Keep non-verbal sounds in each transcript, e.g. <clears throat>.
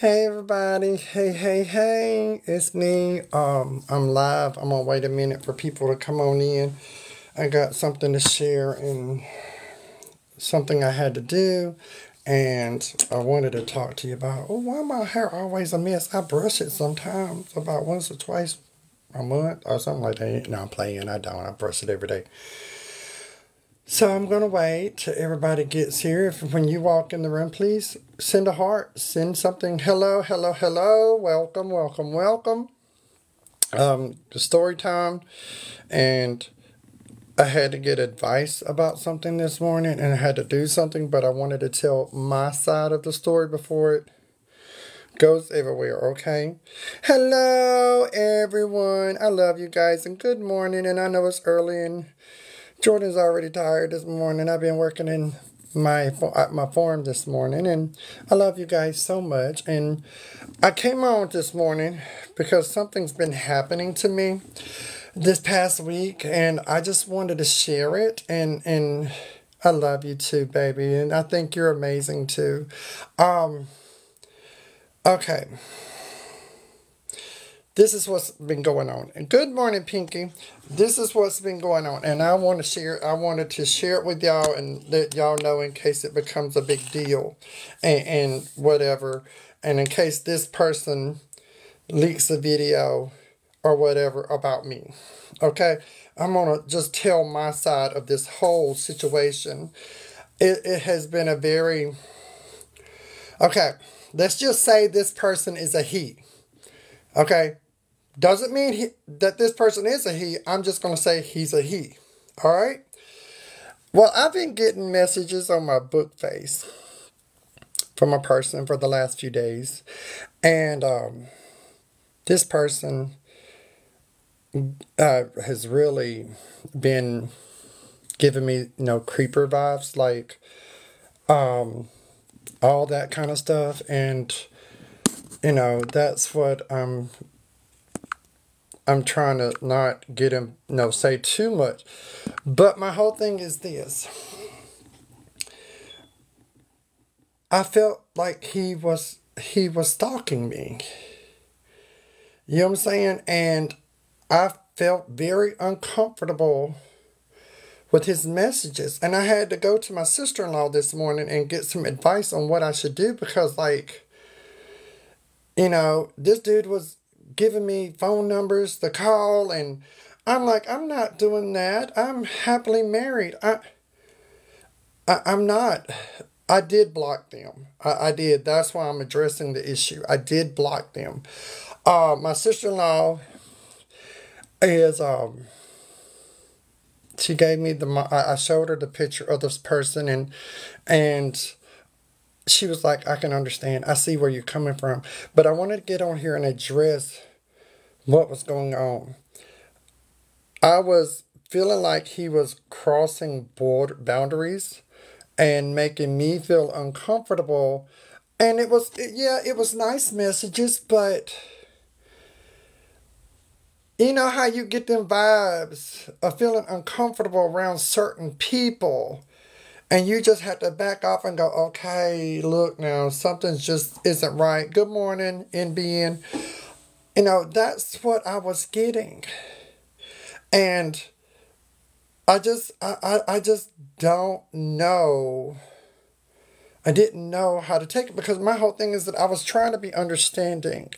Hey everybody, hey hey hey, it's me. Um, I'm live. I'm gonna wait a minute for people to come on in. I got something to share and something I had to do, and I wanted to talk to you about. Oh, why my hair always a mess? I brush it sometimes, about once or twice a month or something like that. No, I'm playing. I don't. I brush it every day. So I'm to wait till everybody gets here. If when you walk in the room, please send a heart, send something. Hello, hello, hello. Welcome, welcome, welcome. Um, the story time, and I had to get advice about something this morning, and I had to do something, but I wanted to tell my side of the story before it goes everywhere. Okay. Hello, everyone. I love you guys, and good morning. And I know it's early and Jordan's already tired this morning. I've been working in my my farm this morning, and I love you guys so much. And I came on this morning because something's been happening to me this past week, and I just wanted to share it. And and I love you too, baby, and I think you're amazing too. Um. Okay this is what's been going on. And good morning, Pinky. This is what's been going on, and I want to share. I wanted to share it with y'all and let y'all know in case it becomes a big deal, and, and whatever, and in case this person leaks a video or whatever about me. Okay, I'm gonna just tell my side of this whole situation. It it has been a very okay. Let's just say this person is a he. Okay, doesn't mean he, that this person is a he. I'm just going to say he's a he. All right? Well, I've been getting messages on my book face from a person for the last few days. And um, this person uh, has really been giving me, you know, creeper vibes, like um, all that kind of stuff. And, you know, that's what I'm I'm trying to not get him, no, say too much. But my whole thing is this. I felt like he was he was stalking me. You know what I'm saying? And I felt very uncomfortable with his messages. And I had to go to my sister in law this morning and get some advice on what I should do because, like, you know, this dude was giving me phone numbers to call and I'm like, I'm not doing that. I'm happily married. I, I I'm not. I did block them. I, I did. That's why I'm addressing the issue. I did block them. Uh, my sister in law is um. She gave me the. I showed her the picture of this person and, and she was like, I can understand. I see where you're coming from. But I wanted to get on here and address what was going on. I was feeling like he was crossing border boundaries and making me feel uncomfortable. And it was, yeah, it was nice messages, but you know how you get them vibes of feeling uncomfortable around certain people and you just have to back off and go, okay, look now, something's just isn't right. Good morning, NBN. You know, that's what I was getting. And I just I, I, I just don't know. I didn't know how to take it because my whole thing is that I was trying to be understanding.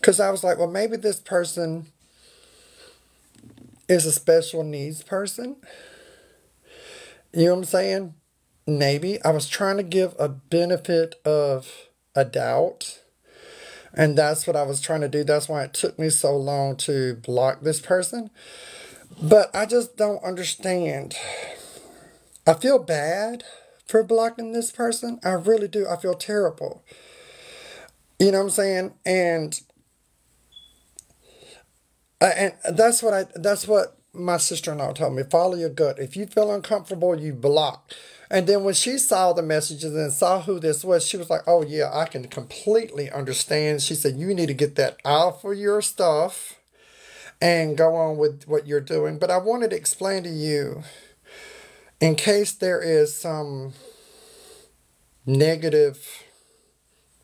Because I was like, well, maybe this person is a special needs person. You know what I'm saying? Maybe. I was trying to give a benefit of a doubt and that's what I was trying to do. That's why it took me so long to block this person. But I just don't understand. I feel bad for blocking this person. I really do. I feel terrible. You know what I'm saying? And uh, and that's what I that's what my sister-in-law told me. Follow your gut. If you feel uncomfortable, you block. And then when she saw the messages and saw who this was, she was like, oh, yeah, I can completely understand. She said, you need to get that out for your stuff and go on with what you're doing. But I wanted to explain to you, in case there is some negative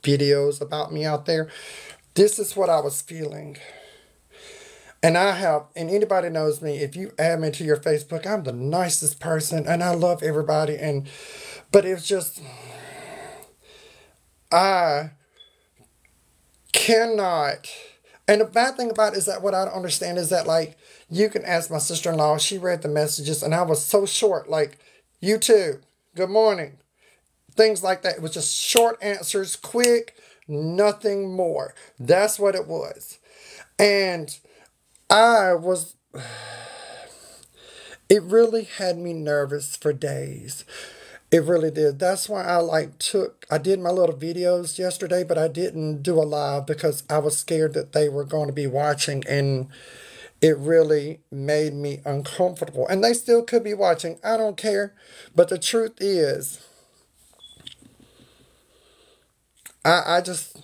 videos about me out there. This is what I was feeling. And I have, and anybody knows me, if you add me to your Facebook, I'm the nicest person and I love everybody. And, but it's just, I cannot. And the bad thing about is that what I don't understand is that, like, you can ask my sister in law, she read the messages, and I was so short, like, you too, good morning, things like that. It was just short answers, quick, nothing more. That's what it was. And I was, <sighs> it really had me nervous for days. It really did. That's why I like took, I did my little videos yesterday, but I didn't do a live because I was scared that they were going to be watching and it really made me uncomfortable. And they still could be watching. I don't care. But the truth is, I, I just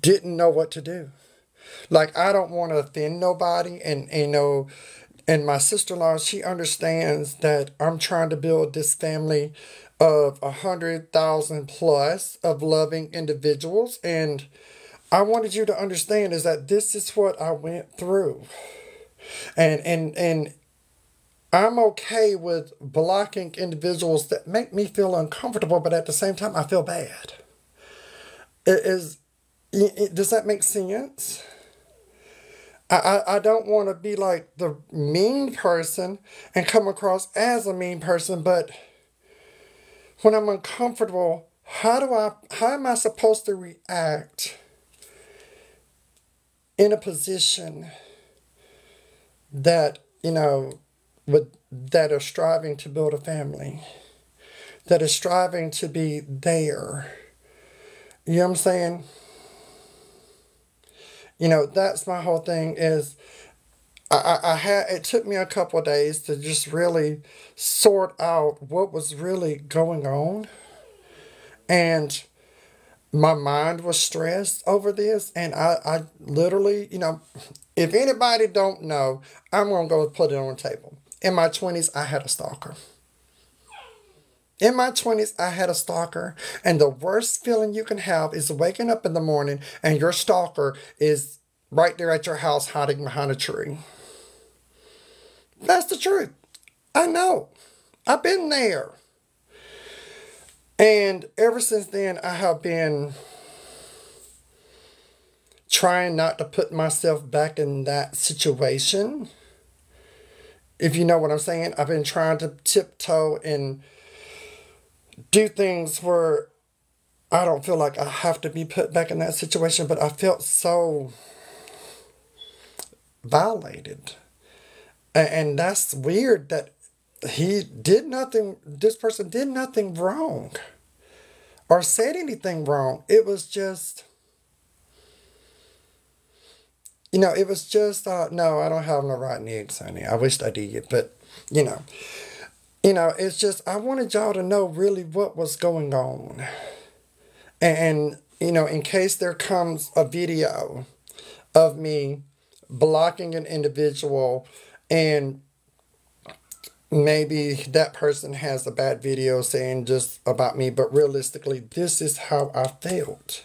didn't know what to do. Like, I don't want to offend nobody. And, you know, and my sister in law, she understands that I'm trying to build this family of a hundred thousand plus of loving individuals. And I wanted you to understand is that this is what I went through. And and and I'm okay with blocking individuals that make me feel uncomfortable, but at the same time I feel bad. It is it, does that make sense? I, I, don't want to be like the mean person and come across as a mean person, but when I'm uncomfortable, how do I how am I supposed to react in a position that, you know, with that are striving to build a family, that is striving to be there. You know what I'm saying? You know, that's my whole thing is I, I had it took me a couple days to just really sort out what was really going on. And my mind was stressed over this and I, I literally you know if anybody don't know i'm gonna go put it on the table. In my 20s i had a stalker in my 20s i had a stalker and the worst feeling you can have is waking up in the morning and your stalker is right there at your house hiding behind a tree that's the truth. I know. I've been there. And ever since then, I have been trying not to put myself back in that situation. If you know what I'm saying, I've been trying to tiptoe and do things where I don't feel like I have to be put back in that situation, but I felt so violated. And that's weird that he did nothing, this person did nothing wrong or said anything wrong. It was just, you know, it was just, uh, no, I don't have no rotten eggs, honey. I wished I did, but, you know, you know, it's just, I wanted y'all to know really what was going on. And, you know, in case there comes a video of me blocking an individual and maybe that person has a bad video saying just about me, but realistically, this is how I felt.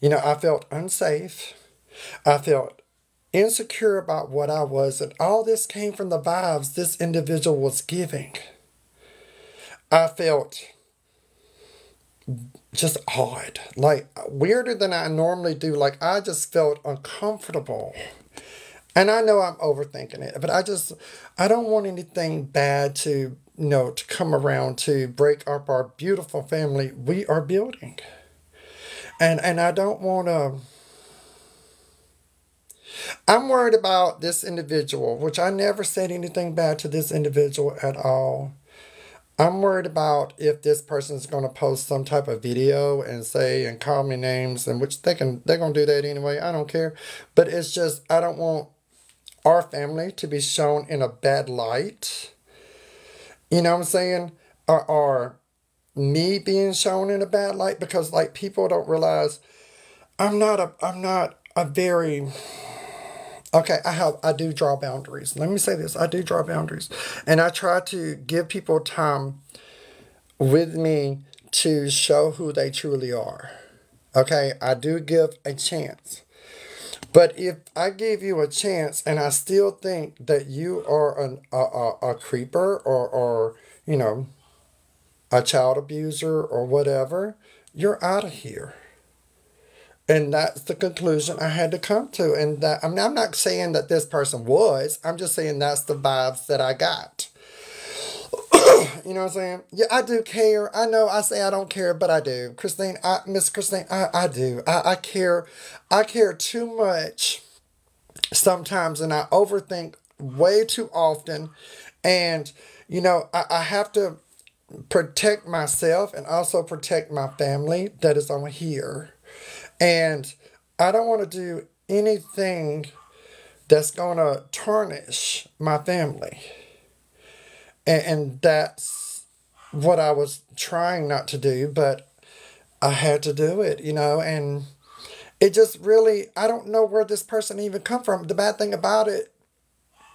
You know, I felt unsafe. I felt insecure about what I was, and all this came from the vibes this individual was giving. I felt just odd, like weirder than I normally do. Like I just felt uncomfortable. And I know I'm overthinking it, but I just I don't want anything bad to you know to come around to break up our beautiful family we are building. And and I don't want to I'm worried about this individual, which I never said anything bad to this individual at all. I'm worried about if this person is going to post some type of video and say and call me names and which they can they're going to do that anyway. I don't care. But it's just I don't want our family to be shown in a bad light. You know what I'm saying? Or, or me being shown in a bad light because like people don't realize I'm not a I'm not a very okay i have i do draw boundaries let me say this i do draw boundaries and i try to give people time with me to show who they truly are. Okay, I do give a chance. But if I give you a chance and I still think that you are an, a, a, a creeper or, or, you know, a child abuser or whatever, you're out of here. And that's the conclusion I had to come to. And that I mean, I'm not saying that this person was. I'm just saying that's the vibes that I got. <clears throat> you know what I'm saying? Yeah, I do care. I know I say I don't care, but I do. Christine, I Miss Christine, I, I do. I, I care. I care too much sometimes and I overthink way too often. And, you know, I, I have to protect myself and also protect my family that is on here and I don't want to do anything that's going to tarnish my family. And, and that's what I was trying not to do, but I had to do it, you know, and it just really, I don't know where this person even come from. The bad thing about it,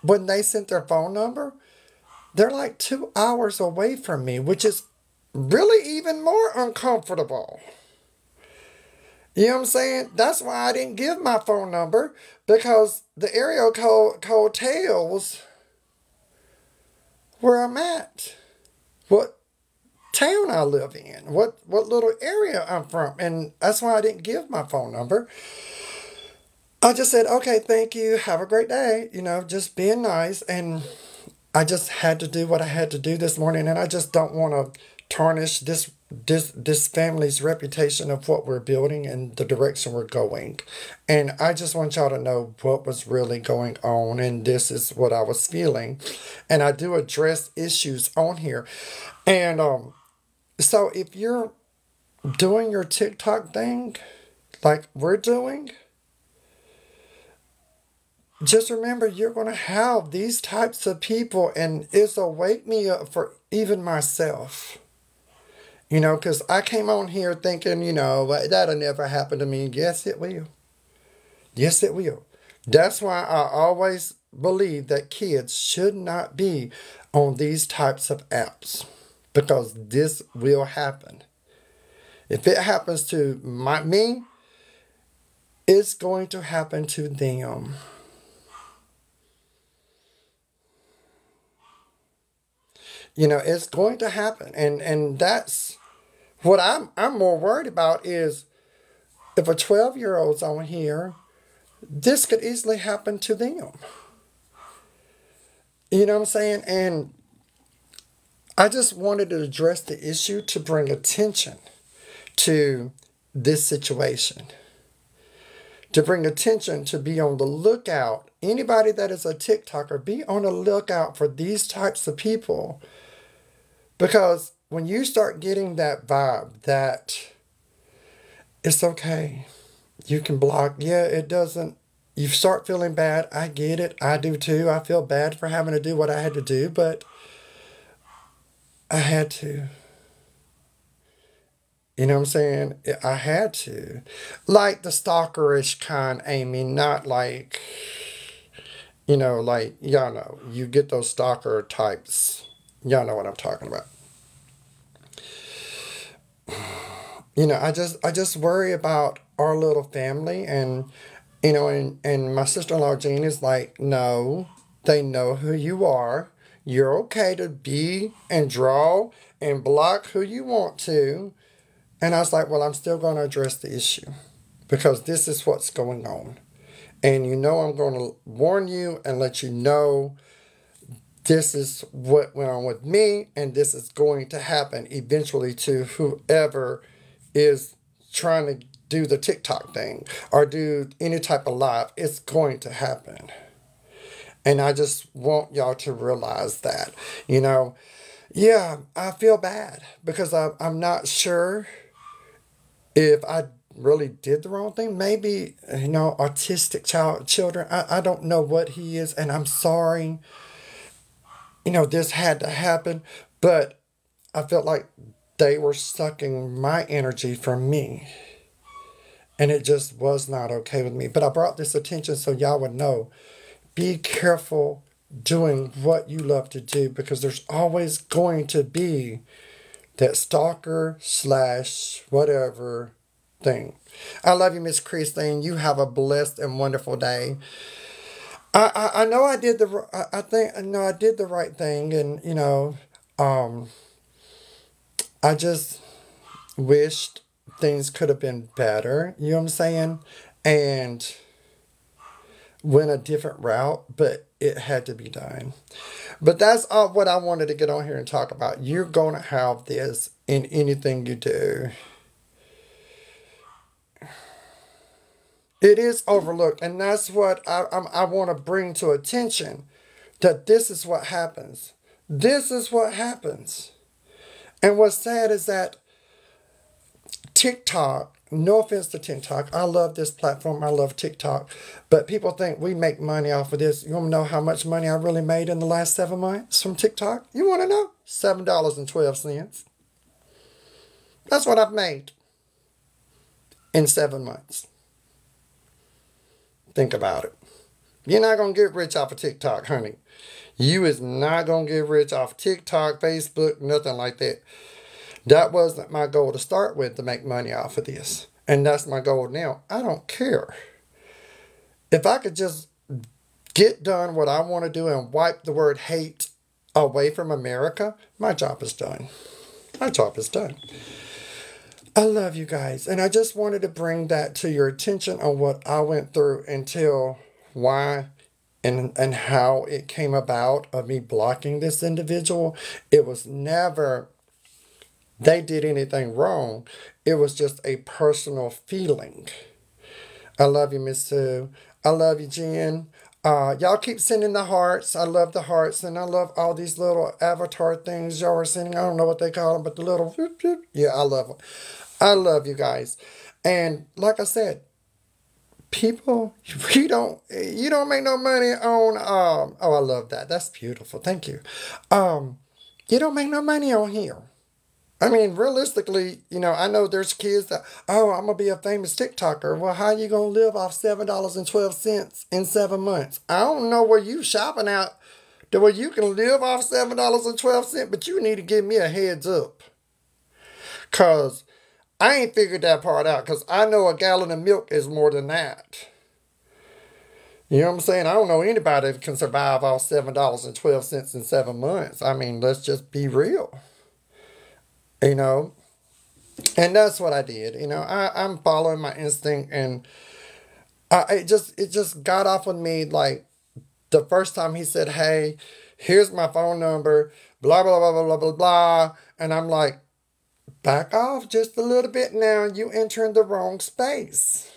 when they sent their phone number, they're like two hours away from me, which is really even more uncomfortable. You know what I'm saying? That's why I didn't give my phone number because the area code, code tells where I'm at, what town I live in, what, what little area I'm from. And that's why I didn't give my phone number. I just said, okay, thank you. Have a great day. You know, just being nice. And I just had to do what I had to do this morning. And I just don't want to tarnish this this this family's reputation of what we're building and the direction we're going. And I just want y'all to know what was really going on and this is what I was feeling. And I do address issues on here. And um so if you're doing your TikTok thing like we're doing, just remember you're going to have these types of people and it's a wake me up for even myself you know, because I came on here thinking, you know, that'll never happen to me. Yes, it will. Yes, it will. That's why I always believe that kids should not be on these types of apps because this will happen. If it happens to my, me, it's going to happen to them. You know, it's going to happen. And and that's what I'm I'm more worried about is if a 12 year old's on here, this could easily happen to them. You know what I'm saying? And I just wanted to address the issue to bring attention to this situation. To bring attention to be on the lookout. Anybody that is a TikToker, be on the lookout for these types of people. Because when you start getting that vibe that it's okay, you can block, yeah, it doesn't, you start feeling bad. I get it. I do too. I feel bad for having to do what I had to do, but I had to. You know what I'm saying? I had to. Like the stalkerish kind, Amy, not like, you know, like, y'all know, you get those stalker types. Y'all know what I'm talking about you know, I just I just worry about our little family and you know, and, and my sister in law Jean is like, no, they know who you are. You're okay to be and draw and block who you want to. And I was like, well, I'm still going to address the issue because this is what's going on. And you know, I'm going to warn you and let you know this is what went on with me, and this is going to happen eventually to whoever is trying to do the TikTok thing or do any type of live. It's going to happen. And I just want y'all to realize that. You know, yeah, I feel bad because I, I'm not sure if I really did the wrong thing. Maybe, you know, autistic child children. I, I don't know what he is, and I'm sorry you know, this had to happen, but I felt like they were sucking my energy from me. And it just was not okay with me. But I brought this attention so y'all would know be careful doing what you love to do because there's always going to be that stalker slash whatever thing. I love you, Miss Christine. You have a blessed and wonderful day. I, I, I know I did the I, I think know I did the right thing and you know um I just wished things could have been better, you know what I'm saying? And went a different route, but it had to be done. But that's all what I wanted to get on here and talk about. You're going to have this in anything you do. It is overlooked, and that's what I, I, I want to bring to attention that this is what happens. This is what happens. And what's sad is that TikTok, no offense to TikTok, I love this platform, I love TikTok, but people think we make money off of this. You want to know how much money I really made in the last seven months from TikTok? You want to know? $7.12. That's what I've made in seven months. Think about it. You're not going to get rich off of TikTok, honey. You is not going to get rich off TikTok, Facebook, nothing like that. That wasn't my goal to start with to make money off of this. And that's my goal now. I don't care. If I could just get done what I want to do and wipe the word hate away from America, my job is done. My job is done. I love you guys. And I just wanted to bring that to your attention on what I went through until why and and how it came about of me blocking this individual. It was never they did anything wrong. It was just a personal feeling. I love you, Miss Sue. I love you, Jen. Uh, y'all keep sending the hearts. I love the hearts, and I love all these little avatar things y'all are sending. I don't know what they call them, but the little yeah, I love them. I love you guys, and like I said, people, <laughs> you don't you don't make no money on. Um, oh, I love that. That's beautiful. Thank you. Um, you don't make no money on here. I mean, realistically, you know, I know there's kids that, oh, I'm gonna be a famous TikToker. Well, how you gonna live off seven dollars and twelve cents in seven months? I don't know where you shopping out to where you can live off seven dollars and twelve cents, but you need to give me a heads up. Cause I ain't figured that part out because I know a gallon of milk is more than that. You know what I'm saying? I don't know anybody that can survive off $7.12 in seven months. I mean, let's just be real you know and that's what i did you know I, i'm following my instinct and I, it just it just got off on me like the first time he said hey here's my phone number blah blah blah blah blah blah blah and i'm like back off just a little bit now you entering the wrong space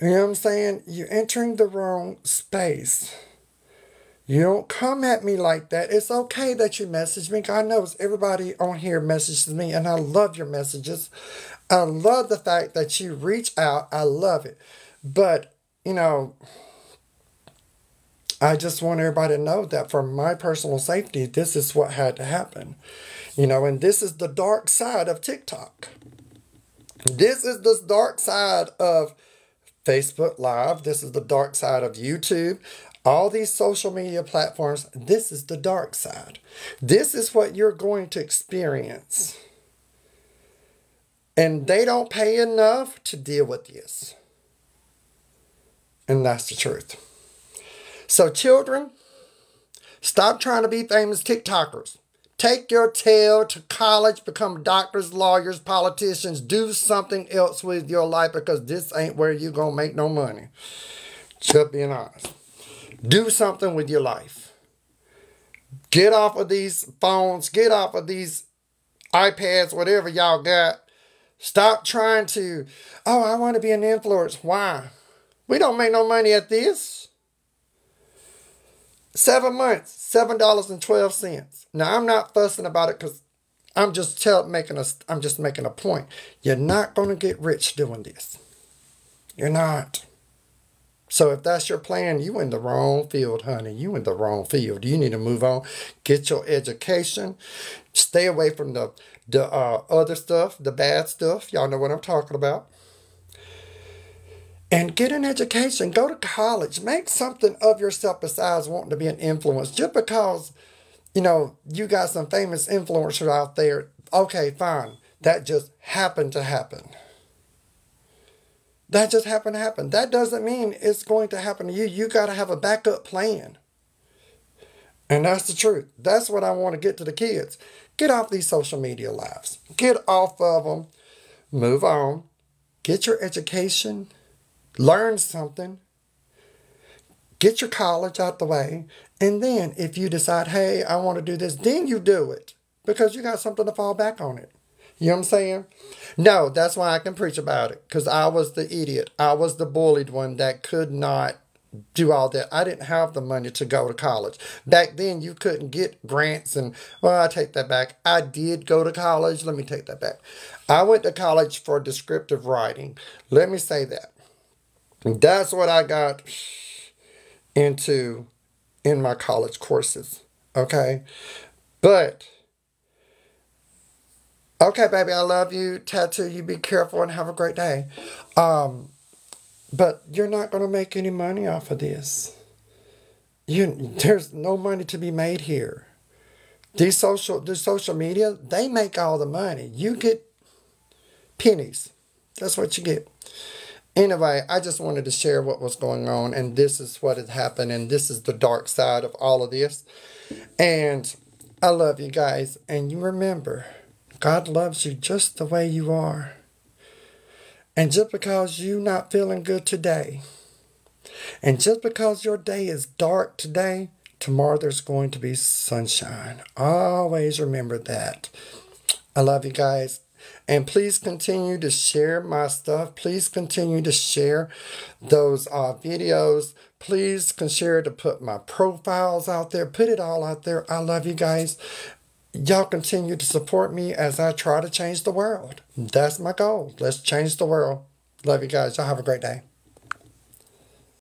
you know what i'm saying you're entering the wrong space you don't come at me like that. It's okay that you message me. God knows everybody on here messages me, and I love your messages. I love the fact that you reach out. I love it. But, you know, I just want everybody to know that for my personal safety, this is what had to happen. You know, and this is the dark side of TikTok. This is the dark side of Facebook Live. This is the dark side of YouTube all these social media platforms, this is the dark side. This is what you're going to experience. And they don't pay enough to deal with this. And that's the truth. So, children, stop trying to be famous TikTokers. Take your tail to college, become doctors, lawyers, politicians. Do something else with your life because this ain't where you're going to make no money. Just being honest. Do something with your life. Get off of these phones, get off of these iPads, whatever y'all got. Stop trying to, oh, I want to be an influencer. Why? We don't make no money at this. Seven months, seven dollars and twelve cents. Now I'm not fussing about it because I'm just tell making a I'm just making a point. You're not gonna get rich doing this. You're not. So if that's your plan, you in the wrong field, honey. You in the wrong field. You need to move on. Get your education. Stay away from the the uh, other stuff, the bad stuff. Y'all know what I'm talking about. And get an education. Go to college. Make something of yourself besides wanting to be an influence. Just because, you know, you got some famous influencer out there okay, fine. That just happened to happen. That just happened to happen. That doesn't mean it's going to happen to you. You got to have a backup plan. And that's the truth. That's what I want to get to the kids. Get off these social media lives. Get off of them. Move on. Get your education. Learn something. Get your college out the way. And then if you decide, hey, I want to do this, then you do it. Because you got something to fall back on it. You know what I'm saying? No, that's why I can preach about it. Because I was the idiot. I was the bullied one that could not do all that. I didn't have the money to go to college. Back then, you couldn't get grants, and well, I take that back. I did go to college. Let me take that back. I went to college for descriptive writing. Let me say that. That's what I got into in my college courses. Okay. But, okay, baby, I love you. Tattoo, you be careful and have a great day. Um, but you're not going to make any money off of this. You, there's no money to be made here. These social, the social media, they make all the money. You get pennies. That's what you get. Anyway, I just wanted to share what was going on, and this is what had happened, and this is the dark side of all of this. And I love you guys, and you remember, God loves you just the way you are. And just because you're not feeling good today, and just because your day is dark today, tomorrow there's going to be sunshine. Always remember that. I love you guys. And please continue to share my stuff. Please continue to share those uh, videos. Please consider to put my profiles out there. Put it all out there. I love you guys y'all continue to support me as I try to change the world. That's my goal. Let's change the world. Love you guys. Y'all have a great day.